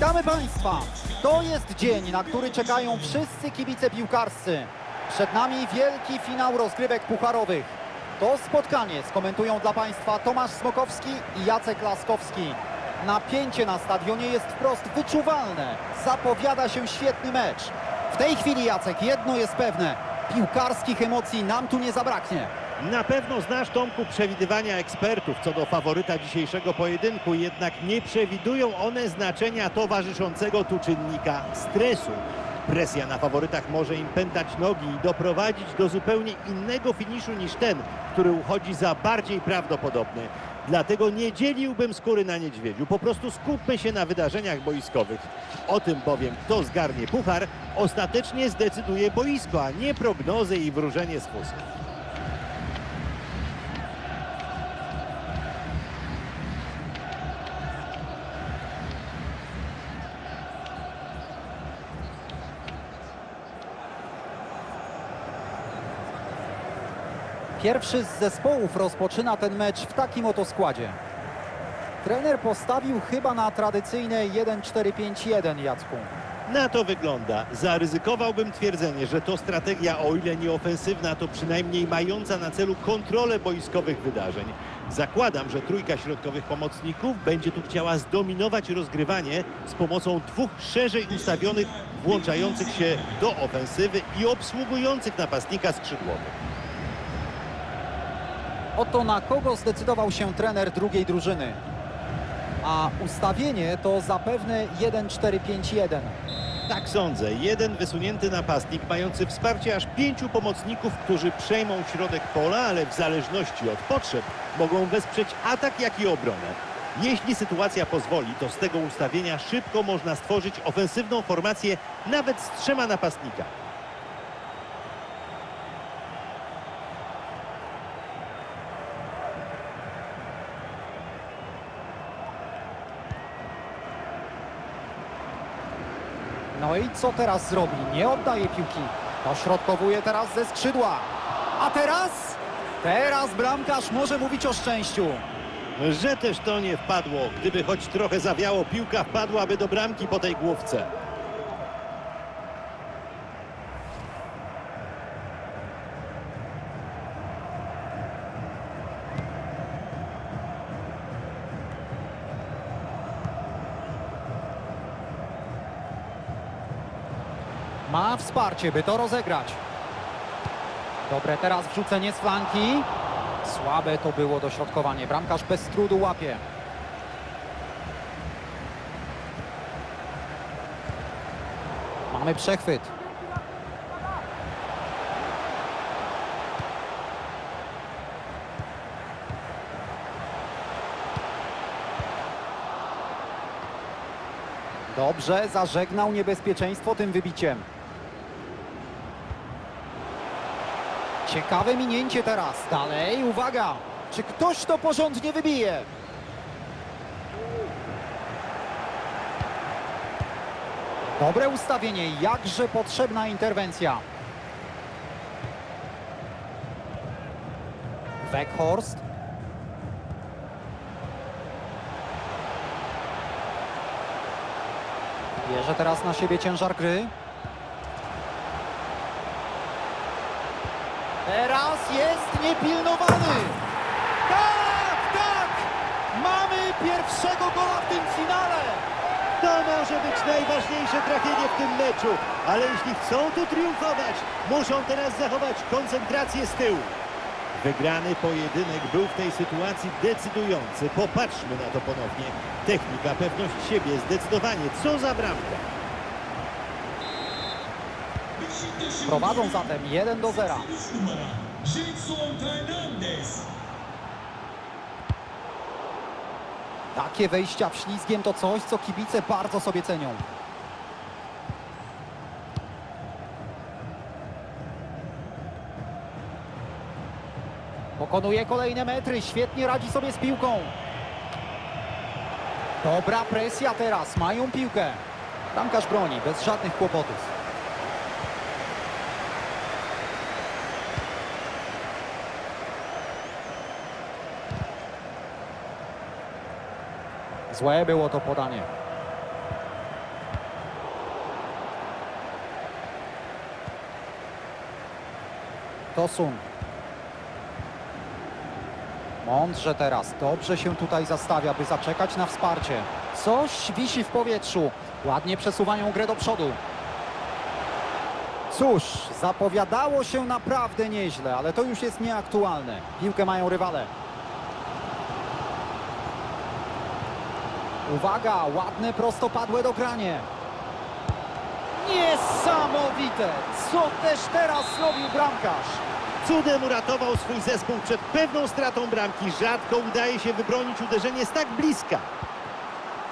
Witamy Państwa! To jest dzień, na który czekają wszyscy kibice piłkarscy. Przed nami wielki finał rozgrywek pucharowych. To spotkanie skomentują dla Państwa Tomasz Smokowski i Jacek Laskowski. Napięcie na stadionie jest wprost wyczuwalne. Zapowiada się świetny mecz. W tej chwili, Jacek, jedno jest pewne. Piłkarskich emocji nam tu nie zabraknie. Na pewno znasz, Tomku, przewidywania ekspertów co do faworyta dzisiejszego pojedynku, jednak nie przewidują one znaczenia towarzyszącego tu czynnika stresu. Presja na faworytach może im pętać nogi i doprowadzić do zupełnie innego finiszu niż ten, który uchodzi za bardziej prawdopodobny. Dlatego nie dzieliłbym skóry na niedźwiedziu. Po prostu skupmy się na wydarzeniach boiskowych. O tym bowiem, kto zgarnie puchar, ostatecznie zdecyduje boisko, a nie prognozy i wróżenie z fusów. Pierwszy z zespołów rozpoczyna ten mecz w takim oto składzie. Trener postawił chyba na tradycyjne 1-4-5-1, Jacku. Na to wygląda. Zaryzykowałbym twierdzenie, że to strategia, o ile nie ofensywna, to przynajmniej mająca na celu kontrolę boiskowych wydarzeń. Zakładam, że trójka środkowych pomocników będzie tu chciała zdominować rozgrywanie z pomocą dwóch szerzej ustawionych, włączających się do ofensywy i obsługujących napastnika skrzydłowych. Oto na kogo zdecydował się trener drugiej drużyny. A ustawienie to zapewne 1-4-5-1. Tak sądzę. Jeden wysunięty napastnik mający wsparcie aż pięciu pomocników, którzy przejmą środek pola, ale w zależności od potrzeb mogą wesprzeć atak, jak i obronę. Jeśli sytuacja pozwoli, to z tego ustawienia szybko można stworzyć ofensywną formację nawet z trzema napastnikami. I co teraz zrobi? Nie oddaje piłki. Dośrodkowuje teraz ze skrzydła. A teraz? Teraz bramkarz może mówić o szczęściu. Że też to nie wpadło. Gdyby choć trochę zawiało, piłka wpadłaby do bramki po tej główce. Wsparcie, by to rozegrać. Dobre teraz wrzucenie z flanki. Słabe to było dośrodkowanie. Bramkarz bez trudu łapie. Mamy przechwyt. Dobrze, zażegnał niebezpieczeństwo tym wybiciem. Ciekawe minięcie teraz. Dalej, uwaga. Czy ktoś to porządnie wybije? Dobre ustawienie, jakże potrzebna interwencja. Weghorst. Bierze teraz na siebie ciężar gry. Teraz jest niepilnowany. Tak, tak! Mamy pierwszego gola w tym finale. To może być najważniejsze trafienie w tym meczu, ale jeśli chcą tu triumfować, muszą teraz zachować koncentrację z tyłu. Wygrany pojedynek był w tej sytuacji decydujący. Popatrzmy na to ponownie. Technika, pewność siebie, zdecydowanie. Co za bramka. Prowadzą zatem 1 do 0. Gilson Fernandez. Takie wejścia w ślizgiem to coś, co kibice bardzo sobie cenią. Pokonuje kolejne metry, świetnie radzi sobie z piłką. Dobra presja teraz, mają piłkę. Bramkarz broni, bez żadnych kłopotów. Złe było to podanie. Tosun. Mądrze teraz, dobrze się tutaj zastawia, by zaczekać na wsparcie. Coś wisi w powietrzu. Ładnie przesuwają grę do przodu. Cóż, zapowiadało się naprawdę nieźle, ale to już jest nieaktualne. Piłkę mają rywale. Uwaga, ładne prostopadłe dogranie. Niesamowite! Co też teraz zrobił bramkarz? Cudem uratował swój zespół przed pewną stratą bramki. Rzadko udaje się wybronić uderzenie z tak bliska.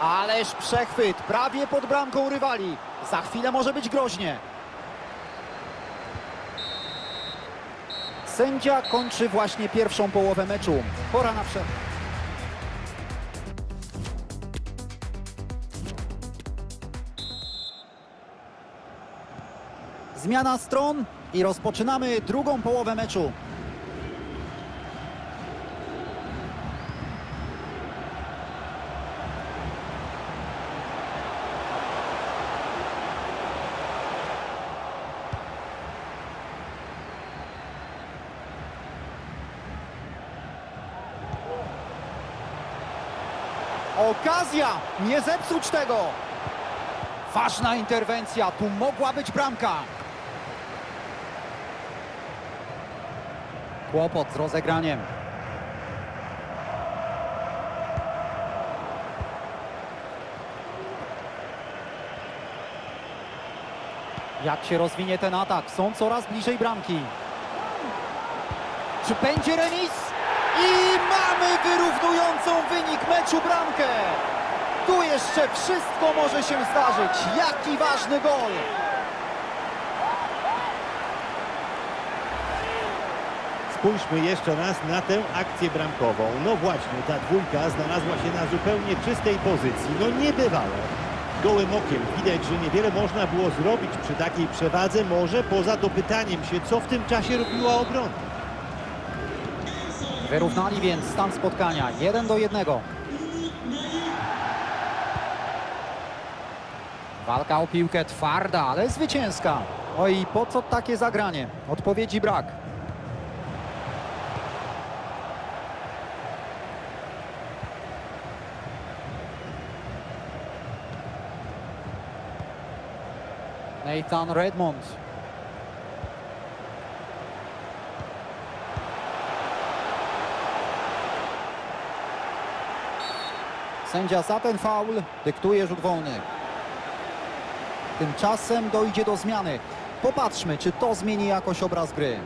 Ależ przechwyt, prawie pod bramką rywali. Za chwilę może być groźnie. Sędzia kończy właśnie pierwszą połowę meczu. Pora na przerwę. Zmiana stron i rozpoczynamy drugą połowę meczu. Okazja! Nie zepsuć tego! Ważna interwencja, tu mogła być bramka. Kłopot z rozegraniem. Jak się rozwinie ten atak? Są coraz bliżej bramki. Czy będzie remis? I mamy wyrównującą wynik meczu bramkę. Tu jeszcze wszystko może się zdarzyć. Jaki ważny gol! Spójrzmy jeszcze raz na tę akcję bramkową. No właśnie, ta dwójka znalazła się na zupełnie czystej pozycji. No niebywałe. Gołym okiem widać, że niewiele można było zrobić przy takiej przewadze, może poza dopytaniem się, co w tym czasie robiła obrona. Wyrównali więc stan spotkania 1 do 1. Walka o piłkę twarda, ale zwycięska. Oj, i po co takie zagranie? Odpowiedzi brak. Nathan Redmond. Sędzia za ten faul dyktuje rzut wolny. Tymczasem dojdzie do zmiany. Popatrzmy, czy to zmieni jakoś obraz gry.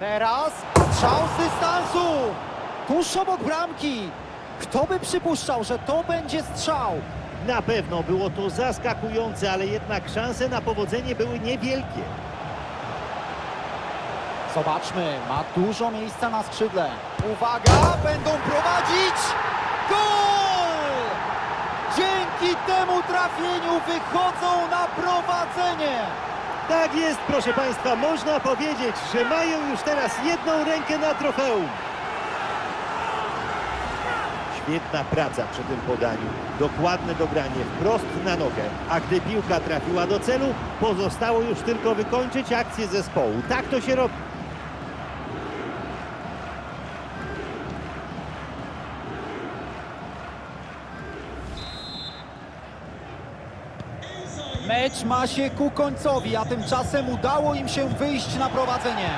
Teraz strzał z dystansu. Tuż obok bramki. Kto by przypuszczał, że to będzie strzał? Na pewno było to zaskakujące, ale jednak szanse na powodzenie były niewielkie. Zobaczmy, ma dużo miejsca na skrzydle. Uwaga, będą prowadzić! Gol! Dzięki temu trafieniu wychodzą na prowadzenie. Tak jest, proszę Państwa, można powiedzieć, że mają już teraz jedną rękę na trofeum. Świetna praca przy tym podaniu. Dokładne dogranie wprost na nogę. A gdy piłka trafiła do celu, pozostało już tylko wykończyć akcję zespołu. Tak to się robi. Mecz ma się ku końcowi, a tymczasem udało im się wyjść na prowadzenie.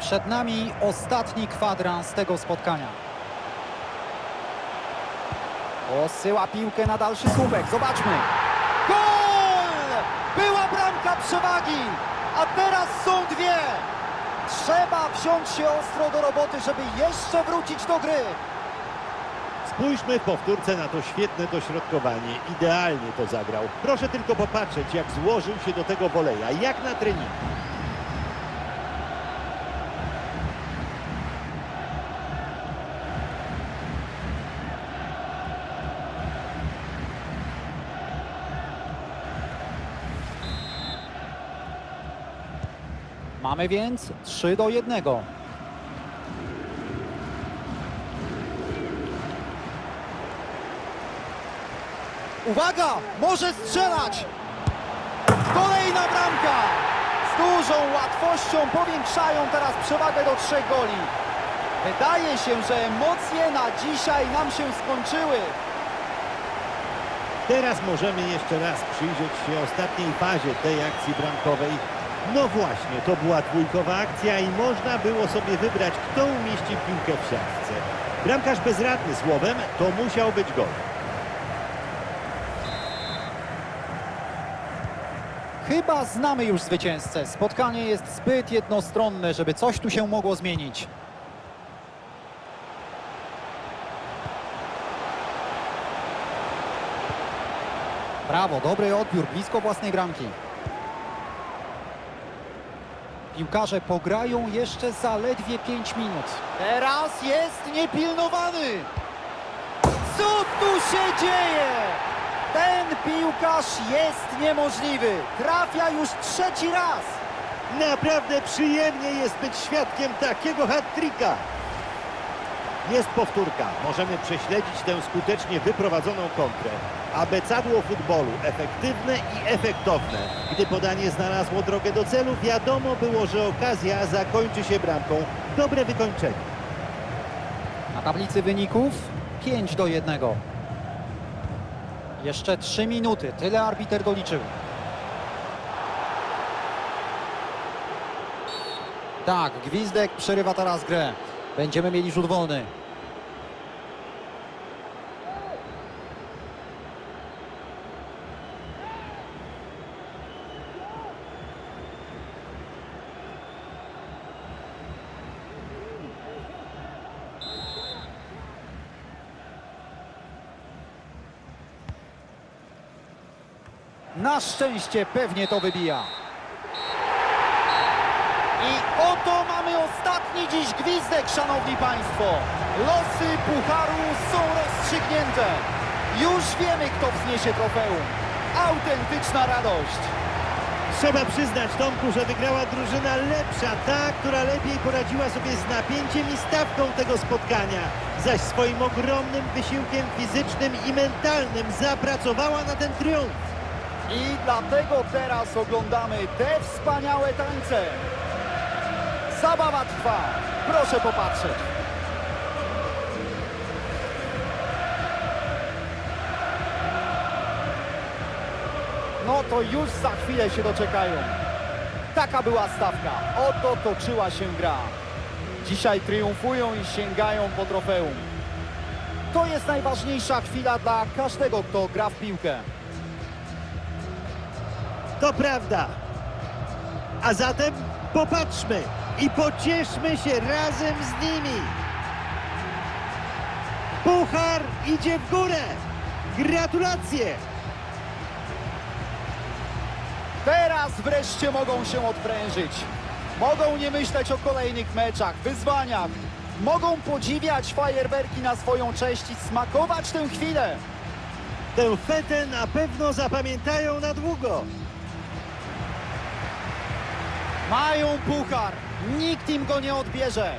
Przed nami ostatni kwadrans tego spotkania. Posyła piłkę na dalszy słupek. Zobaczmy. Gol! Była bramka przewagi, a teraz są dwie. Trzeba wziąć się ostro do roboty, żeby jeszcze wrócić do gry. Spójrzmy w powtórce na to świetne dośrodkowanie. Idealnie to zagrał. Proszę tylko popatrzeć, jak złożył się do tego woleja, jak na treningu. Mamy więc 3 do 1. Uwaga! Może strzelać! Kolejna bramka! Z dużą łatwością powiększają teraz przewagę do trzech goli. Wydaje się, że emocje na dzisiaj nam się skończyły. Teraz możemy jeszcze raz przyjrzeć się ostatniej fazie tej akcji bramkowej. No właśnie, to była dwójkowa akcja i można było sobie wybrać, kto umieści piłkę w siatce. Bramkarz bezradny słowem, to musiał być gol. Chyba znamy już zwycięzcę. Spotkanie jest zbyt jednostronne, żeby coś tu się mogło zmienić. Brawo, dobry odbiór, blisko własnej bramki. Piłkarze pograją jeszcze zaledwie 5 minut. Teraz jest niepilnowany. Co tu się dzieje? Ten piłkarz jest niemożliwy. Trafia już trzeci raz. Naprawdę przyjemnie jest być świadkiem takiego hat-tricka. Jest powtórka. Możemy prześledzić tę skutecznie wyprowadzoną kontrę. Abecadło futbolu efektywne i efektowne. Gdy podanie znalazło drogę do celu, wiadomo było, że okazja zakończy się bramką. Dobre wykończenie. Na tablicy wyników 5 do 1. Jeszcze 3 minuty, tyle arbiter doliczył. Tak, gwizdek przerywa teraz grę. Będziemy mieli rzut wolny. Na szczęście pewnie to wybija. I oto mamy ostatni dziś gwizdek, szanowni państwo. Losy pucharu są rozstrzygnięte. Już wiemy, kto wzniesie trofeum. Autentyczna radość. Trzeba przyznać Tomku, że wygrała drużyna lepsza, ta, która lepiej poradziła sobie z napięciem i stawką tego spotkania. Zaś swoim ogromnym wysiłkiem fizycznym i mentalnym zapracowała na ten triumf. I dlatego teraz oglądamy te wspaniałe tańce. Zabawa trwa. Proszę popatrzeć. No to już za chwilę się doczekają. Taka była stawka. Oto toczyła się gra. Dzisiaj triumfują i sięgają po trofeum. To jest najważniejsza chwila dla każdego, kto gra w piłkę. To prawda. A zatem popatrzmy i pocieszmy się razem z nimi. Puchar idzie w górę. Gratulacje! Teraz wreszcie mogą się odprężyć. Mogą nie myśleć o kolejnych meczach, wyzwaniach. Mogą podziwiać fajerwerki na swoją cześć i smakować tę chwilę. Tę fetę na pewno zapamiętają na długo. Mają puchar. Nikt im go nie odbierze.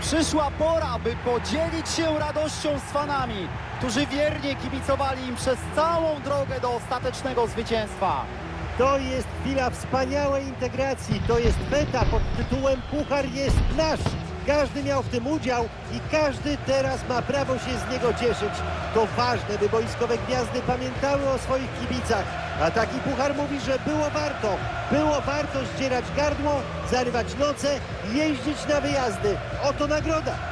Przyszła pora, by podzielić się radością z fanami, którzy wiernie kibicowali im przez całą drogę do ostatecznego zwycięstwa. To jest chwila wspaniałej integracji. To jest meta pod tytułem Puchar jest nasz. Każdy miał w tym udział i każdy teraz ma prawo się z niego cieszyć. To ważne, by boiskowe gwiazdy pamiętały o swoich kibicach. A taki puchar mówi, że było warto. Było warto zdzierać gardło, zarywać noce, jeździć na wyjazdy. Oto nagroda.